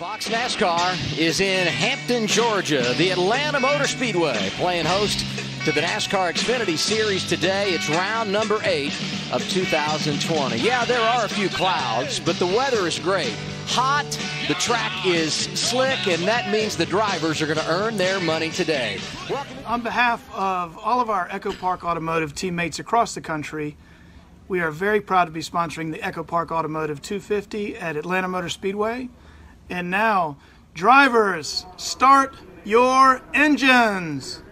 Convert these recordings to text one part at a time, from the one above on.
Fox NASCAR is in Hampton, Georgia, the Atlanta Motor Speedway, playing host to the NASCAR Xfinity Series today. It's round number eight of 2020. Yeah, there are a few clouds, but the weather is great. Hot, the track is slick, and that means the drivers are going to earn their money today. On behalf of all of our Echo Park Automotive teammates across the country, we are very proud to be sponsoring the Echo Park Automotive 250 at Atlanta Motor Speedway. And now, drivers, start your engines.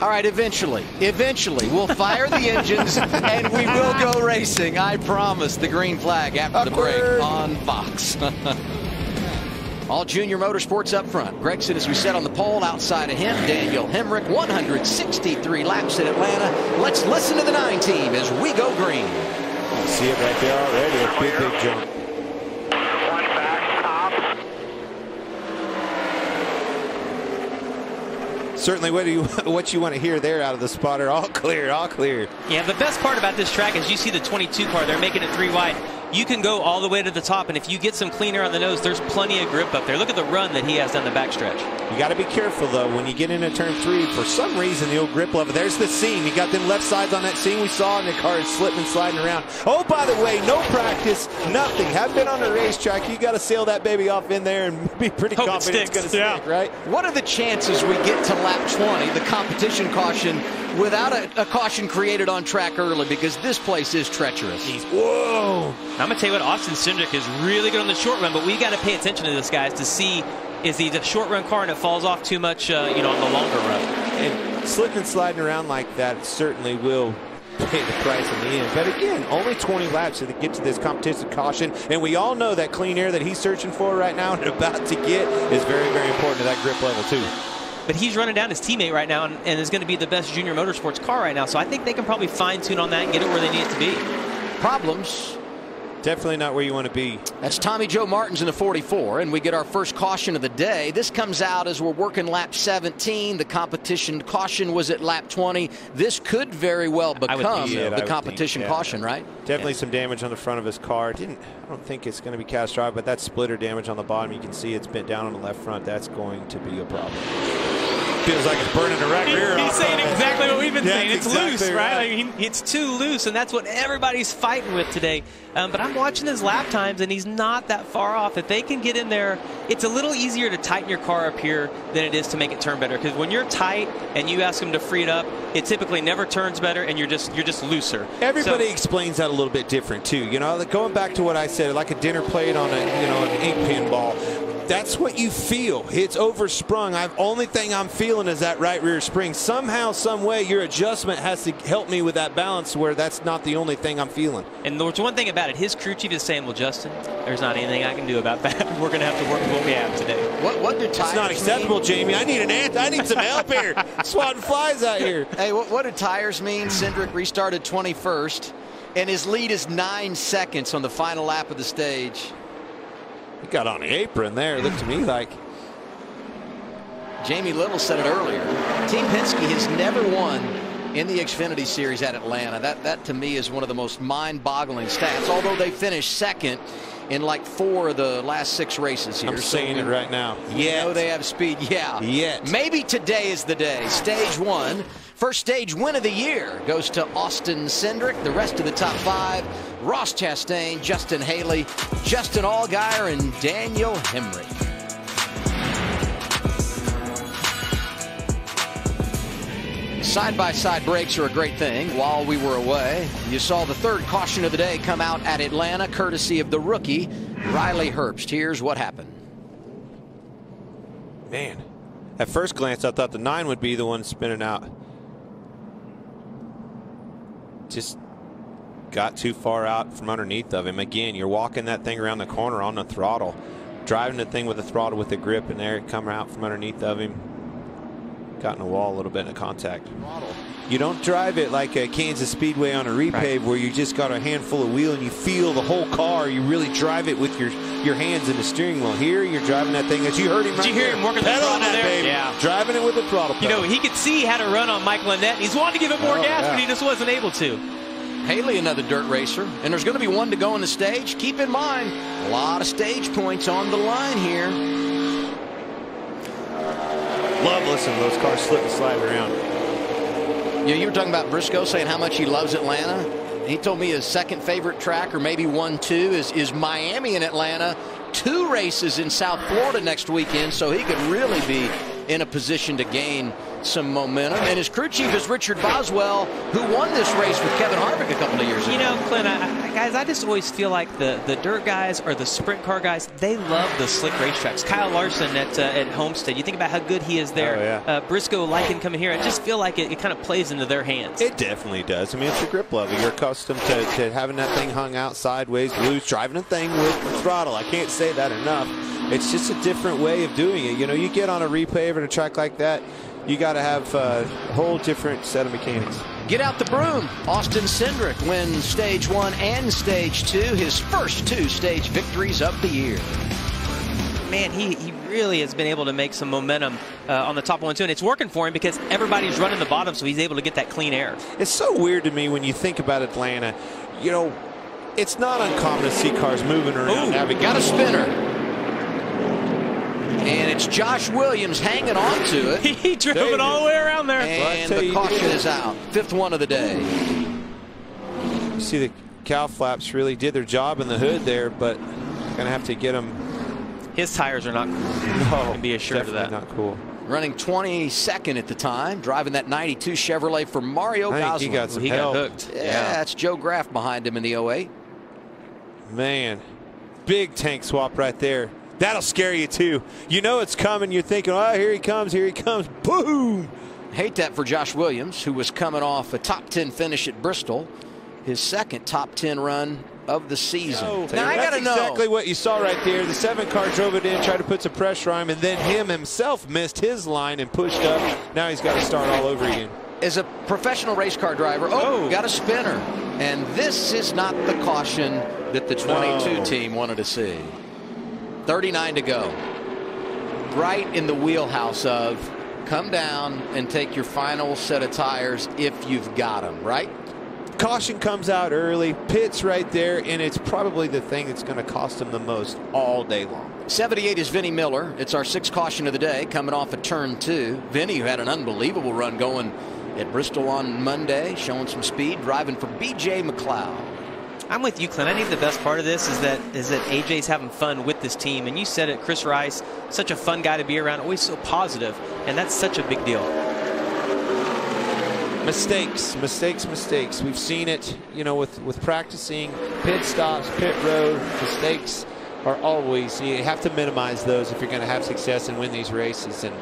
All right, eventually, eventually, we'll fire the engines and we will go racing. I promise. The green flag after the break on Fox. All junior motorsports up front. Gragson, as we said on the pole, outside of him, Daniel Hemric, 163 laps in Atlanta. Let's listen to the nine team as we go green. See it right there already. A big, big jump. Certainly what do you what you want to hear there out of the spotter. All clear, all clear. Yeah, the best part about this track is you see the 22 car. They're making it three wide. You can go all the way to the top, and if you get some cleaner on the nose, there's plenty of grip up there. Look at the run that he has down the backstretch. You got to be careful though when you get into turn three. For some reason, the old grip level. There's the seam. You got them left sides on that seam we saw, and the car is slipping, and sliding around. Oh, by the way, no practice, nothing. Haven't been on a racetrack. You got to sail that baby off in there and be pretty Hope confident it it's going to yeah. stick, right? What are the chances we get to lap 20, the competition caution, without a, a caution created on track early? Because this place is treacherous. Whoa! I'm going to tell you what, Austin Cindric is really good on the short run, but we got to pay attention to this, guys, to see is he the short run car and it falls off too much, uh, you know, on the longer run. And slipping and sliding around like that certainly will pay the price in the end. But again, only 20 laps to get to this competition caution. And we all know that clean air that he's searching for right now and about to get is very, very important to that grip level, too. But he's running down his teammate right now and, and is going to be the best junior motorsports car right now. So I think they can probably fine tune on that and get it where they need it to be. Problems Definitely not where you want to be. That's Tommy Joe Martins in the 44, and we get our first caution of the day. This comes out as we're working lap 17. The competition caution was at lap 20. This could very well become the competition think, yeah. caution, right? Definitely yeah. some damage on the front of his car. Didn't I don't think it's going to be cast drive, but that splitter damage on the bottom, you can see it's bent down on the left front. That's going to be a problem feels like it's burning the right he, rear He's saying exactly what we've been yeah, saying. It's exactly loose, right? right. It's too loose, and that's what everybody's fighting with today. Um, but I'm watching his lap times, and he's not that far off. If they can get in there, it's a little easier to tighten your car up here than it is to make it turn better. Because when you're tight and you ask them to free it up, it typically never turns better, and you're just you're just looser. Everybody so, explains that a little bit different too. You know, going back to what I said, like a dinner plate on a you know an ink pen ball that's what you feel. It's oversprung. The only thing I'm feeling is that right rear spring. Somehow, some way, your adjustment has to help me with that balance where that's not the only thing I'm feeling. And there's one thing about it. His crew chief is saying, well, Justin, there's not anything I can do about that. We're going to have to work with what we have today. What, what did tires It's not acceptable, mean? Jamie. I need an ant. I need some help here. Swatting flies out here. Hey, what, what did tires mean? Cindric restarted 21st, and his lead is nine seconds on the final lap of the stage. He got on the apron there. It looked to me like. Jamie Little said it earlier. Team Penske has never won in the Xfinity Series at Atlanta. That, that to me is one of the most mind-boggling stats. Although they finished second in like four of the last six races here. I'm saying so it right now. Yeah. they have speed. Yeah. Yet. Maybe today is the day. Stage one. First stage win of the year goes to Austin Cindric. The rest of the top five, Ross Chastain, Justin Haley, Justin Allgaier, and Daniel Hemric. Side-by-side breaks are a great thing. While we were away, you saw the third caution of the day come out at Atlanta, courtesy of the rookie, Riley Herbst. Here's what happened. Man, at first glance, I thought the nine would be the one spinning out. Just got too far out from underneath of him. Again, you're walking that thing around the corner on the throttle, driving the thing with the throttle with the grip, and there it come out from underneath of him got in a wall a little bit in a contact. You don't drive it like a Kansas Speedway on a repave right. where you just got a handful of wheel and you feel the whole car. You really drive it with your your hands in the steering wheel. Here, you're driving that thing as you heard him. Did right you hear there. him working pedal the throttle that there? baby. Yeah, driving it with the throttle. Pedal. You know, he could see how to run on Mike Lannett. He's wanting to give it more oh, gas, yeah. but he just wasn't able to. Haley, another dirt racer, and there's going to be one to go on the stage. Keep in mind, a lot of stage points on the line here. Love listening to those cars slip and slide around. Yeah, you were talking about Briscoe saying how much he loves Atlanta. He told me his second favorite track, or maybe one, two, is, is Miami and Atlanta. Two races in South Florida next weekend, so he could really be in a position to gain some momentum. And his crew chief is Richard Boswell, who won this race with Kevin Harvick a couple of years ago. You know, Clint, I, I, guys, I just always feel like the, the dirt guys or the sprint car guys, they love the slick racetracks. Kyle Larson at uh, at Homestead, you think about how good he is there. Oh, yeah. uh, Briscoe Liken coming here. I just feel like it, it kind of plays into their hands. It definitely does. I mean, it's a grip level. You're accustomed to, to having that thing hung out sideways, loose, driving a thing with throttle. I can't say that enough. It's just a different way of doing it. You know, you get on a replay at a track like that, you got to have a whole different set of mechanics. Get out the broom. Austin Cindric wins stage one and stage two, his first two stage victories of the year. Man, he, he really has been able to make some momentum uh, on the top one, too. And it's working for him because everybody's running the bottom, so he's able to get that clean air. It's so weird to me when you think about Atlanta. You know, it's not uncommon to see cars moving around. Ooh, having got a spinner. And it's Josh Williams hanging on to it. he drove it all the way around there. And the caution is out. Fifth one of the day. You see the cowl flaps really did their job in the hood there, but going to have to get them. His tires are not no, be assured of that. not cool. Running 22nd at the time, driving that 92 Chevrolet for Mario I think Gosselin. he got some he help. got hooked. yeah, that's Joe Graf behind him in the 08. Man, big tank swap right there. That'll scare you too. You know it's coming. You're thinking, oh, here he comes, here he comes. Boom! Hate that for Josh Williams, who was coming off a top 10 finish at Bristol, his second top 10 run of the season. Oh, now I gotta know. exactly what you saw right there. The seven car drove it in, tried to put some pressure on him, and then him himself missed his line and pushed up. Now he's got to start all over again. As a professional race car driver, oh, Oh. got a spinner. And this is not the caution that the 22 No. team wanted to see. 39 to go. Right in the wheelhouse of come down and take your final set of tires if you've got them, right? Caution comes out early, pits right there, and it's probably the thing that's going to cost them the most all day long. 78 is Vinnie Miller. It's our sixth caution of the day, coming off of turn two. Vinnie, who had an unbelievable run going at Bristol on Monday, showing some speed, driving for BJ McLeod. I'm with you, Clint. I think the best part of this is that is that AJ's having fun with this team. And you said it, Chris Rice, such a fun guy to be around, always so positive, and that's such a big deal. Mistakes, mistakes, mistakes. We've seen it, you know, with, with practicing, pit stops, pit road, mistakes are always, you have to minimize those if you're going to have success and win these races. And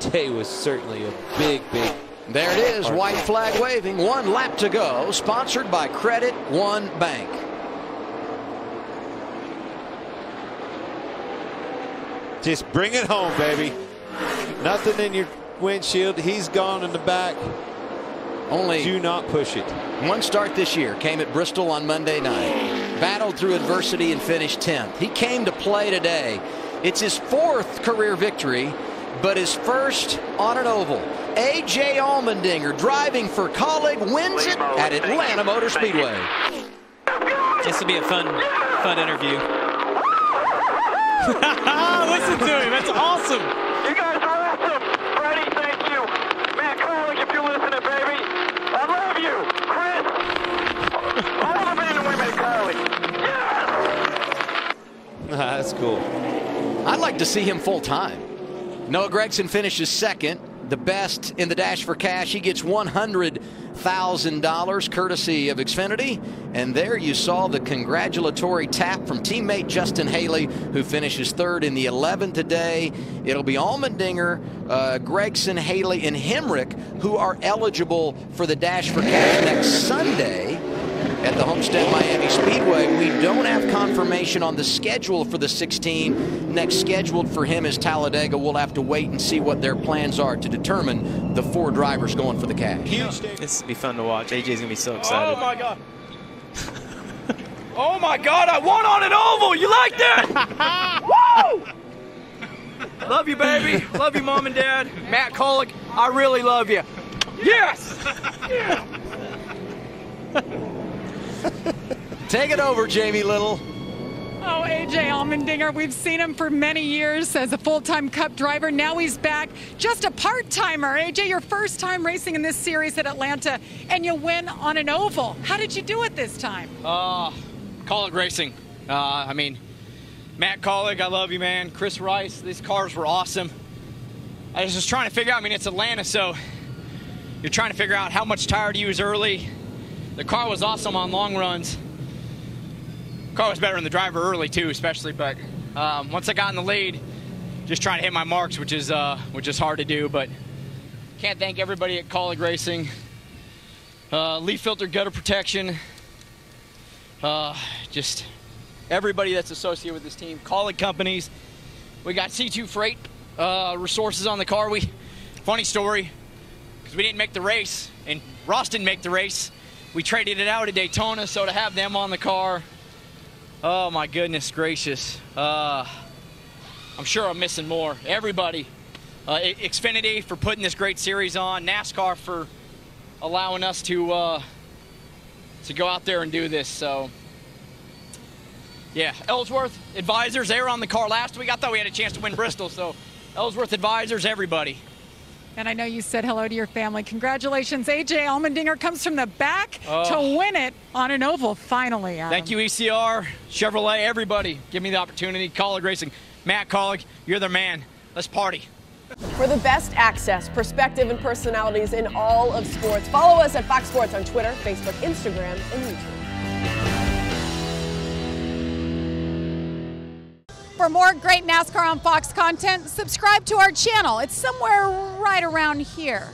today was certainly a big, big. There it is, white flag waving. One lap to go, sponsored by Credit One Bank. Just bring it home, baby. Nothing in your windshield. He's gone in the back. Only Do not push it. one start this year came at Bristol on Monday night. Battled through adversity and finished 10th. He came to play today. It's his fourth career victory, but his first on an oval. AJ Allmendinger driving for Kaulig wins it at Atlanta Motor Speedway. This will be a fun, fun interview. Listen to him. That's awesome. You guys are awesome. Freddie, thank you. Matt Kaulig, if you're listening, baby. I love you. Chris. All the men and women, Kaulig. Yes! That's cool. I'd like to see him full time. Noah Gragson finishes second. The best in the dash for cash. He gets $100,000 courtesy of Xfinity. And there you saw the congratulatory tap from teammate Justin Haley, who finishes third in the 11 today. It'll be Allmendinger, uh, Gragson, Haley, and Hemric who are eligible for the dash for cash next Sunday at the Homestead Miami Speedway. We don't have confirmation on the schedule for the 16. Next scheduled for him is Talladega. We'll have to wait and see what their plans are to determine the four drivers going for the cash. This will be fun to watch. AJ's gonna be so excited. Oh, my God. oh, my God. I won on an oval. You like that? Woo! Love you, baby. Love you, Mom and Dad. Matt Kaulig, I really love you. Yes! Take it over, Jamie Little. Oh, AJ Allmendinger, we've seen him for many years as a full time cup driver. Now he's back, just a part timer. AJ, your first time racing in this series at Atlanta, and you win on an oval. How did you do it this time? Uh, Kaulig Racing. Uh, I mean, Matt Kaulig, I love you, man. Chris Rice, these cars were awesome. I was just trying to figure out, I mean, it's Atlanta, so you're trying to figure out how much tire to use early. The car was awesome on long runs. car was better than the driver early too, especially. But um, once I got in the lead, just trying to hit my marks, which is uh, which is hard to do. But can't thank everybody at Kaulig Racing. Uh, leaf filter gutter protection. Uh, just everybody that's associated with this team. Kaulig companies. We got C2 Freight uh, resources on the car. We funny story because we didn't make the race and Ross didn't make the race. We traded it out at Daytona, so to have them on the car, oh my goodness gracious. Uh, I'm sure I'm missing more. Everybody, uh, Xfinity for putting this great series on, NASCAR for allowing us to uh, to go out there and do this. So, yeah, Ellsworth Advisors, they were on the car last week. I thought we had a chance to win Bristol, so Ellsworth Advisors, everybody. And I know you said hello to your family. Congratulations. AJ Allmendinger comes from the back to oh. win it on an oval finally. Adam. Thank you, ECR, Chevrolet, everybody. Give me the opportunity. Kaulig Racing. Matt Kaulig, you're the man. Let's party. For the best access, perspective, and personalities in all of sports, follow us at Fox Sports on Twitter, Facebook, Instagram, and YouTube. For more great NASCAR on Fox content, subscribe to our channel. It's somewhere right around here.